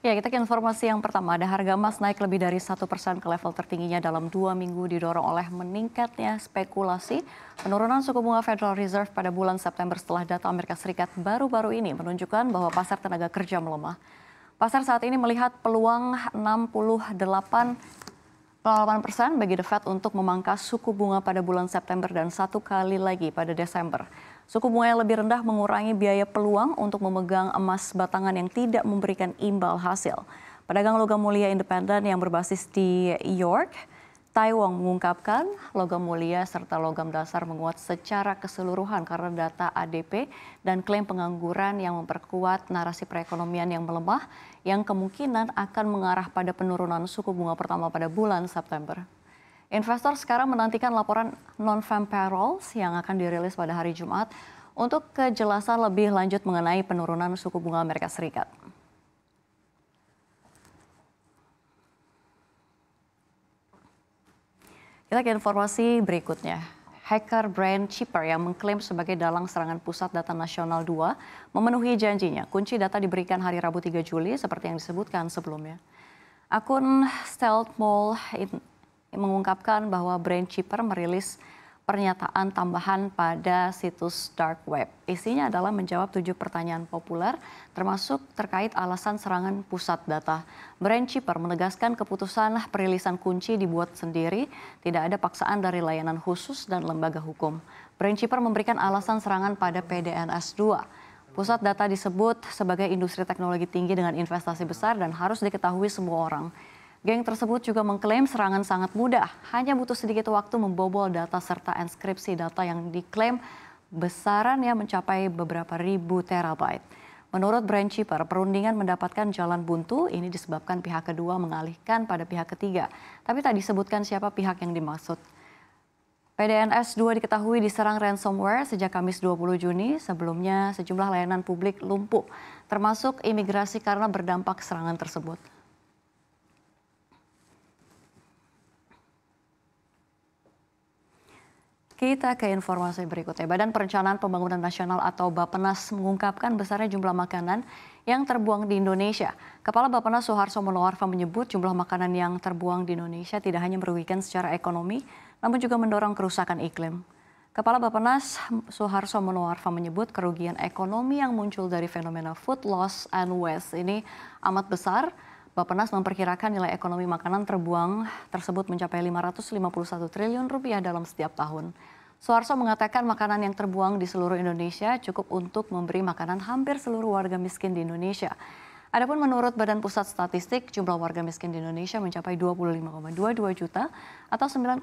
Ya, kita ke informasi yang pertama. Ada harga emas naik lebih dari satu persen ke level tertingginya dalam dua minggu didorong oleh meningkatnya spekulasi penurunan suku bunga Federal Reserve pada bulan September setelah data Amerika Serikat baru-baru ini menunjukkan bahwa pasar tenaga kerja melemah. Pasar saat ini melihat peluang 68 8 persen bagi The Fed untuk memangkas suku bunga pada bulan September dan satu kali lagi pada Desember. Suku bunga yang lebih rendah mengurangi biaya peluang untuk memegang emas batangan yang tidak memberikan imbal hasil. Pedagang logam mulia independen yang berbasis di York, Taiwan mengungkapkan logam mulia serta logam dasar menguat secara keseluruhan karena data ADP dan klaim pengangguran yang memperkuat narasi perekonomian yang melemah yang kemungkinan akan mengarah pada penurunan suku bunga pertama pada bulan September. Investor sekarang menantikan laporan non-farm payrolls yang akan dirilis pada hari Jumat untuk kejelasan lebih lanjut mengenai penurunan suku bunga Amerika Serikat. Kita ke informasi berikutnya. Hacker brand Chipper yang mengklaim sebagai dalang serangan pusat data nasional 2 memenuhi janjinya. Kunci data diberikan hari Rabu 3 Juli seperti yang disebutkan sebelumnya. Akun Stealth Mall mengungkapkan bahwa brand Chipper merilis pernyataan tambahan pada situs dark web. Isinya adalah menjawab tujuh pertanyaan populer, termasuk terkait alasan serangan pusat data. Brand Chipper menegaskan keputusan perilisan kunci dibuat sendiri, tidak ada paksaan dari layanan khusus dan lembaga hukum. Brand Chipper memberikan alasan serangan pada PDNS 2. Pusat data disebut sebagai industri teknologi tinggi dengan investasi besar dan harus diketahui semua orang. Geng tersebut juga mengklaim serangan sangat mudah, hanya butuh sedikit waktu membobol data serta enskripsi data yang diklaim besarannya mencapai beberapa ribu terabyte. Menurut Brand Chipper, perundingan mendapatkan jalan buntu ini disebabkan pihak kedua mengalihkan pada pihak ketiga, tapi tak disebutkan siapa pihak yang dimaksud. PDNS 2 diketahui diserang ransomware sejak Kamis 20 Juni. Sebelumnya sejumlah layanan publik lumpuh, termasuk imigrasi karena berdampak serangan tersebut. Kita ke informasi berikutnya. Badan Perencanaan Pembangunan Nasional atau Bapenas mengungkapkan besarnya jumlah makanan yang terbuang di Indonesia. Kepala Bapenas Soeharto Monoarfa menyebut jumlah makanan yang terbuang di Indonesia tidak hanya merugikan secara ekonomi, namun juga mendorong kerusakan iklim. Kepala Bapenas Soeharto Monoarfa menyebut kerugian ekonomi yang muncul dari fenomena food loss and waste ini amat besar. Bapenas memperkirakan nilai ekonomi makanan terbuang tersebut mencapai 551 triliun rupiah dalam setiap tahun. Suarso mengatakan makanan yang terbuang di seluruh Indonesia cukup untuk memberi makanan hampir seluruh warga miskin di Indonesia. Adapun menurut Badan Pusat Statistik, jumlah warga miskin di Indonesia mencapai 25,22 juta atau 9,03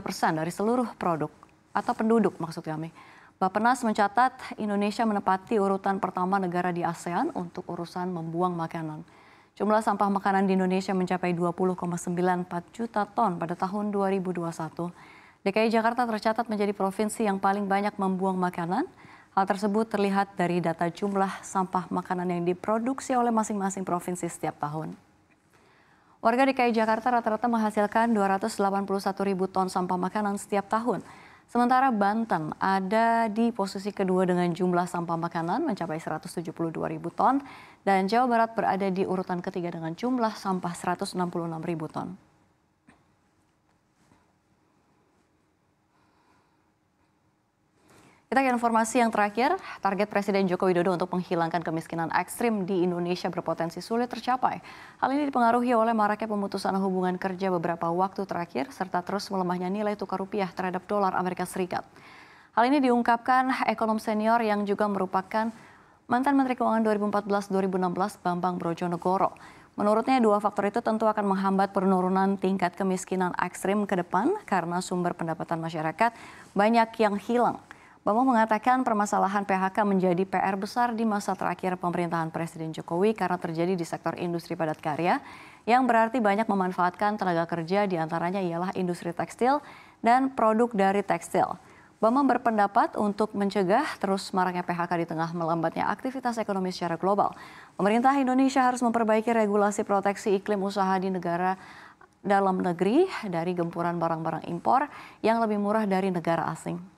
persen dari seluruh produk atau penduduk maksud kami. Bapenas mencatat Indonesia menepati urutan pertama negara di ASEAN untuk urusan membuang makanan. Jumlah sampah makanan di Indonesia mencapai 20,94 juta ton pada tahun 2021. DKI Jakarta tercatat menjadi provinsi yang paling banyak membuang makanan. Hal tersebut terlihat dari data jumlah sampah makanan yang diproduksi oleh masing-masing provinsi setiap tahun. Warga DKI Jakarta rata-rata menghasilkan 281 ribu ton sampah makanan setiap tahun. Sementara Banten ada di posisi kedua dengan jumlah sampah makanan mencapai 172 ribu ton dan Jawa Barat berada di urutan ketiga dengan jumlah sampah 166 ribu ton. Kita ke informasi yang terakhir, target Presiden Joko Widodo untuk menghilangkan kemiskinan ekstrim di Indonesia berpotensi sulit tercapai. Hal ini dipengaruhi oleh maraknya pemutusan hubungan kerja beberapa waktu terakhir, serta terus melemahnya nilai tukar rupiah terhadap dolar Amerika Serikat. Hal ini diungkapkan ekonom senior yang juga merupakan mantan Menteri Keuangan 2014-2016 Bambang Brojonegoro. Menurutnya dua faktor itu tentu akan menghambat penurunan tingkat kemiskinan ekstrim ke depan karena sumber pendapatan masyarakat banyak yang hilang. Bambang mengatakan permasalahan PHK menjadi PR besar di masa terakhir pemerintahan Presiden Jokowi karena terjadi di sektor industri padat karya yang berarti banyak memanfaatkan tenaga kerja di antaranya ialah industri tekstil dan produk dari tekstil. Bambang berpendapat untuk mencegah terus maraknya PHK di tengah melambatnya aktivitas ekonomi secara global. Pemerintah Indonesia harus memperbaiki regulasi proteksi iklim usaha di negara dalam negeri dari gempuran barang-barang impor yang lebih murah dari negara asing.